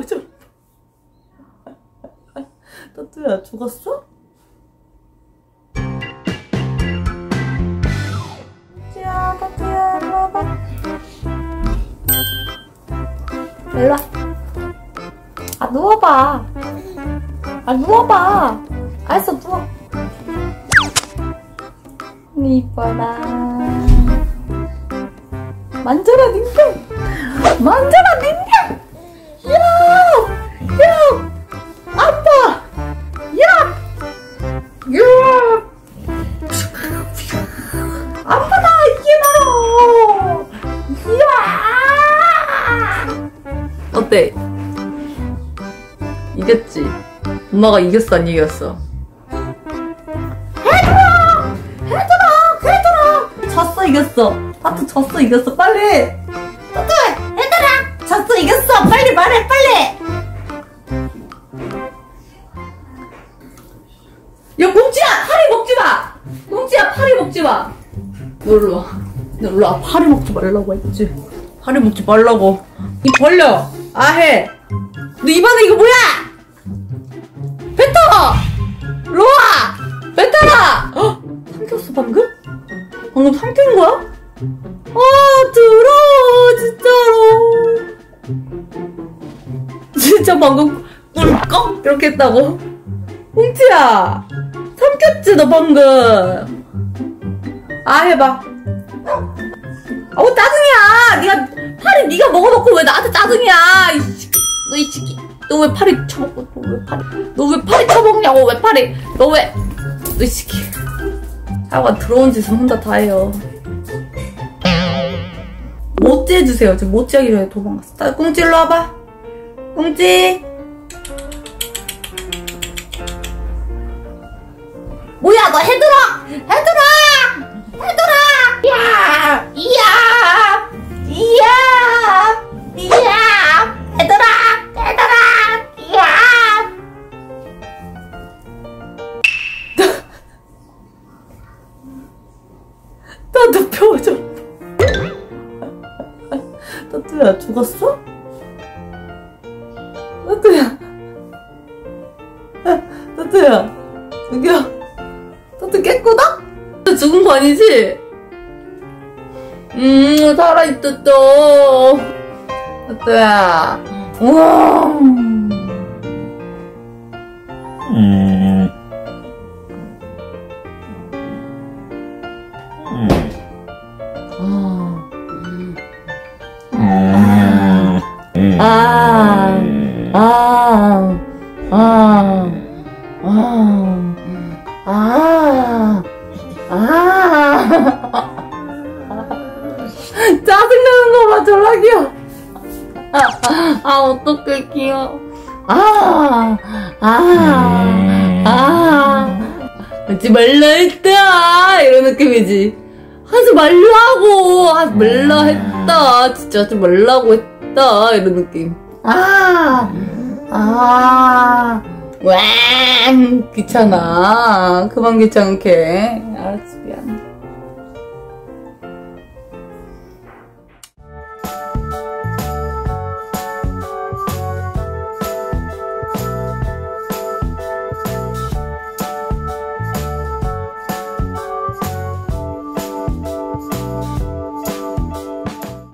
표정. 따뚜야 죽었어? 야 따뚜야 일로 와봐. 일로 와. 아 누워봐. 아 누워봐. 알았어 누워. 이뻐라. 만져라 닌텐. 만져라 닌텐. 야. 아빠다 이게 바로. 야. 어때? 이겼지? 엄마가 이겼어 안 이겼어? 해들아! 해들아! 해들아! 졌어 이겼어 하트 졌어 이겼어 빨리 야 뭉치야 파리 먹지마! 뭉치야 파리 먹지 마! 놀러 와. 놀러 와. 파리 먹지 말라고 했지. 파리 먹지 말라고. 이 벌려. 아해. 너 입안에 이거 뭐야? 뱉어 로아 뱉어라! 헉, 삼켰어 방금? 방금 삼킨 거야? 아 더러워 진짜로. 진짜 방금 꿀꺽 이렇게 했다고? 홍치야 삼켰지 너 방금. 아 해봐. 아우 짜증이야. 네가 파리 네가 먹어놓고 왜 나한테 짜증이야 너 이 새끼 너 왜 파리 쳐먹고 너왜 파리 너 왜 파리 쳐먹냐고 왜 파리. 너왜너 이 새끼. 하여간 들어온 짓은 혼자 다 해요. 모찌 해주세요. 지금 모찌 하기 전에 도망갔어. 일로 와봐. 꽁찌 뭐야 너 해들어 해들어 해들어 야 이야 이야 이야 해들어 해들어 이야 나도 표정 따뚜야 죽었어? 따뚜야 따뚜야 죽여 따뚜 깨끗다? 죽은 거 아니지? 음 살아있다 또 따뚜야 우와 음. 아. 음. 아, 아, 아, 아, 아, 아. 짜증나는 거 봐, 귀여워. 아, 아, 어떡해, 귀여워. 아, 아, 아. 하지 말라 했다. 이런 느낌이지. 하지 말라고. 하지 말라 했다. 진짜 하지 말라고 했다. 이런 느낌. 아, 아, 왕. 귀찮아. 그만 귀찮게. 알았어, 미안.